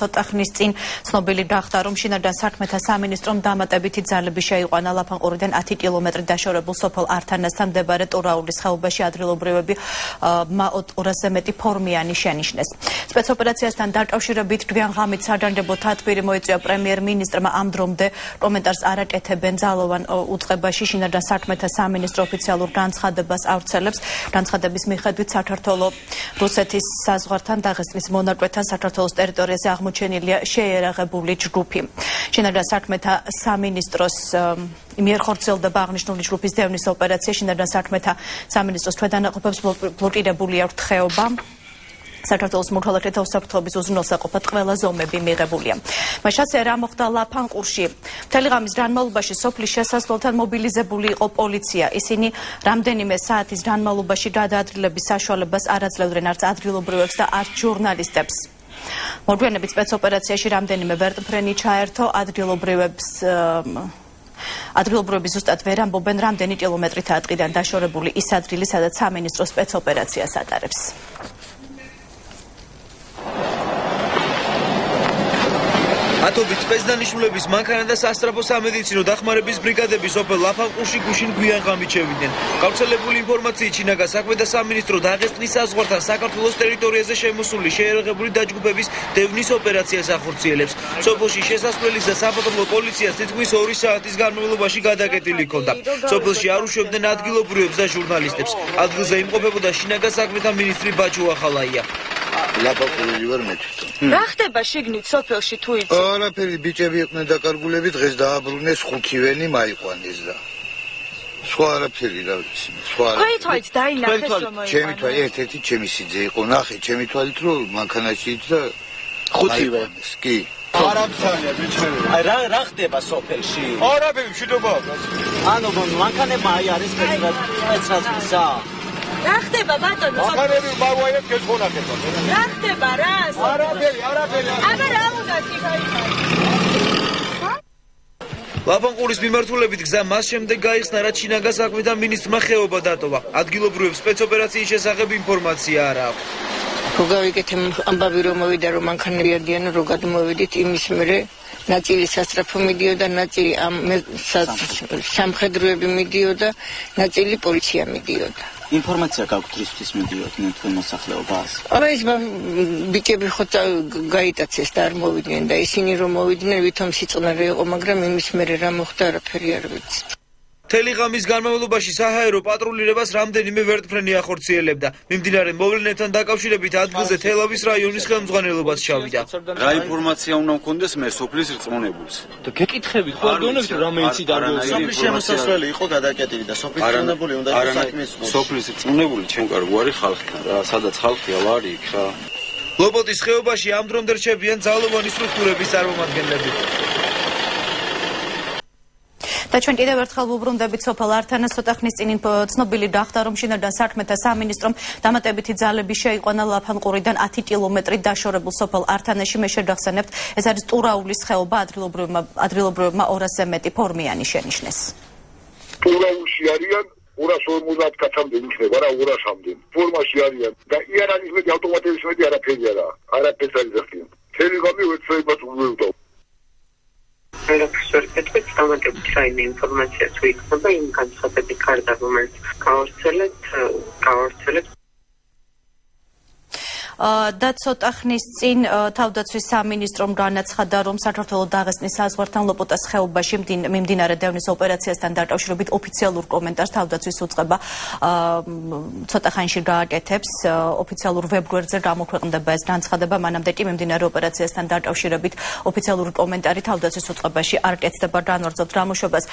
ცოტა ხნის წინ ცნობილი გახდა, რომ შინაგან საქმეთა სამინისტრომ დამატებითი ძალები შეიყვანა ლაფანყურიდან 10 კილომეტრი დაშორებულ სოფელ ართანასთან მდებარე ტორაულის ხეობაში ადგილობრივები მაოტურაზე მეტი ფორმიანი შენიშნეს. სპეცოპერაციასთან დაკავშირებით გვიან ღამით სადანგებო თათბირი მოიწვია პრემიერ-მინისტრმა ამ დრომდე კომენტარს არ აკეთებენ ძალოვან უწყებაში შინაგან საქმეთა სამინისტრო ოფიციალურ განცხადებას ავრცელებს. განცხადების მიხედვით საქართველოს რუსეთის საზღვართან დაღესტნის მონაკვეთთან საქართველოს ტერიტორიაზე აღმოჩენილია შეერაღებული ჯგუფი. შინაგან საქმეთა სამინისტროს მიერ ხორციელდება აღნიშნული ჯგუფის დევნის ოპერაცია შინაგან საქმეთა სამინისტროს თვედანაყოფებს ბლოკირებული აქვს ხეობა საქართველოს მოქალაქეთა უსაფრთხოების უზრუნველსაყოფად ყველა ზომები მიღებულია. მაშასე რა მოხდა ლაფანყურში? მთელი ღამის განმავლობაში სოფლის შესასვლელთან მობილიზებული იყო პოლიცია. ისინი რამდენიმე საათის განმავლობაში გადაადგილების საშუალებას არ აძლევდნენ არც ადგილობრივებს და არც ჟურნალისტებს. მოგვიანებით სპეცოპერაციაში რამდენიმე ვერტმფრენი ჩაერთო ადგილობრივებს ადგილობრივები ზუსტად ვერ ამბობენ რამდენი კილომეტრით ატყიდან დაშორებული ის ადგილი სადაც სამინისტრო სპეცოპერაციას ატარებს. ათობით სპეცდანიშნულების მანქანა და სასტრაფო სამედიცინო დახმარების ბრიგადები სოფელ ლაფანყურში გუშინ გვიან გამიჩევიდნენ. გავრცელებული ინფორმაციით ჩინაგა საქმეთა სამინისტრო დაღესტნის საზღვართან საქართველოს ტერიტორიაზე შემოსული შეერაღებული დაჯგუფების დევნის ოპერაციას ახორციელებს. სოფელში შესასვლელის და საფათო პოლიციას თითქმის 2 საათის განმავლობაში გადაკეტილი ჰქონდა. სოფელში არ უშვებდნენ ადგილობრივებს და ჟურნალისტებს. ადგილზე იმყოფებოდა შინაგა საქმეთა მინისტრი ბაჩუ ახალაია. ლაპარაკობდი ვარ მე თვითონ. რა ხდება შიგნით სოფელში თუ იცი? არაფერი ბიჭები იყვნენ დაკარგულები დღეს დააბრუნეს ხუთივენი მაიყვანეს და სხვა არაფერი რა ვიცი. სხვა არაფერი. თქვენი თვალით დაინახეს რომ მოიყვანეს. ჩემი თვალით ერთ-ერთი ჩემი სიძე იყო. ნახე ჩემი თვალით რომ მანქანაში და ხუთივენი. კი. არაფერია ბიჭები. აი რა რა ხდება სოფელში? არაფერი მშვიდობა. ანუ მანქანება აი არის სპეცრაზისა. რა ხდება ბატონო? ახალები მაგვაიებს გეცხონახება. რა ხდება რა? არაფერი, არაფერი. აბა რა უნდა იქაიქა? ლაფანყურის მიმართულებით გზა მას შემდეგ გაიხსნა რაც ჩინაგას საქმეთა მინისტრმა ხეობა დატოვა. ადგილობრივებს სპეცოპერაციის შესახებ ინფორმაცია არ აქვს. გავიკეთე ამბავი რომ მოვიდა რომ მანქანები ადიან რო გადმოვიდით იმის მერე ნაწილი სასტრაფო მიდიოდა ნაწილი ამ სამხედროები მიდიოდა ნაწილი პოლიცია მიდიოდა ინფორმაცია გაქვთ რისთვის მიდიოდნენ თქვენ მოსახლეობას? არა ის ბიჭები ხო გაიტაცეს და არ მოვიდნენ და ისინი რომ მოვიდნენ ვითომ სიწყნარე იყო მაგრამ იმის მერე რა მოხდა არაფერი არ ვიცი. მთელი ღამის განმავლობაში საჰაერო პატრულირებას რამდენიმე ვერტფრენი ახორციელებდა. მიმდინარე მოვლენებთან დაკავშირებით ადგილზე თელავის რაიონის ხელმძღვანელობაც ჩავიდა. რა ინფორმაცია უნდა მქონდეს მე სოფლის რწმუნებულს? და გეკითხები ხო არგონებს რამე იცი და სოფლის შემოსასვლელი იყო გადაკეტილი და სოფლის რწმუნებული უნდა იყოს საქმის სოფლის რწმუნებული ჩემ კარგვარი ხალხთან რა სადაც ხალხია ვარი იქ რა ლობოტის ხეობაში ამ დრომდე რჩებიან ძალოვანი სტრუქტურების წარმომადგენლები. და ჩვენ კიდევ ერთხელ ვუბრუნდებით სოფელ ართანას ცოტა ხნის წინ ცნობილი გახდა რომ შინაგან საქმეთა სამინისტრომ დამატებითი ძალები შეიყვანა ლაფანყურიდან 10 კილომეტრი დაშორებულ სოფელ ართანაში. მე შეგახსენებთ ეს არის ტურაულის ხეობა ადგილობრივმა ადგილობრივმა 200-ზე მეტი ფორმიანი შენიშნეს. ტურაულში არიან 250 კაცამდე იქნება რა 200-მდე ფორმაში არიან და იანანის მეტი ავტომატების მეტი არაფერი არა არაფერს არ იზახიან თელი გამი ვეცრებათ უბრალოდ ვერაფერს ვერ კეთებ, დამატებით რაიმე ინფორმაცია თუ იქნება იმ განცხადების გარდა, რომელიც გავავრცელეთ, გავავრცელეთ და ცოტა ხნის წინ თავდაცვის სამინისტრომ განაცხადა, რომ საქართველოს დაღესტნის საზღვართან ლოპოტას ხეობაში მიმდინარე დევნის ოპერაციასთან დაკავშირებით ოფიციალურ კომენტარს თავდაცვის უწყება ცოტა ხანში გააკეთებს. ოფიციალურ ვებგვერდზე გამოქვეყნდება ეს განცხადება, მანამდე კი მიმდინარე ოპერაციასთან დაკავშირებით ოფიციალური კომენტარი თავდაცვის უწყებაში არ კეთდება განვარძოთ გამოშვებას.